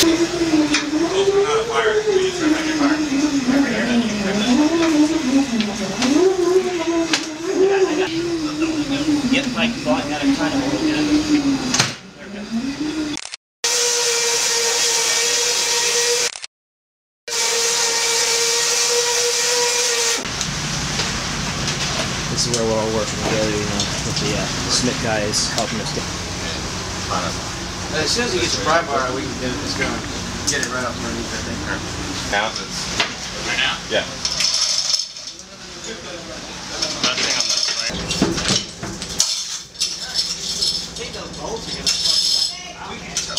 this is where we're all working together, you know, with the uh, Smith guys helping us. Get- as soon as he gets the pry bar, we can get it, it's going, get it right off underneath that thing. Now it's. Right now? Yeah. That thing on the right. Take those bolts, you're gonna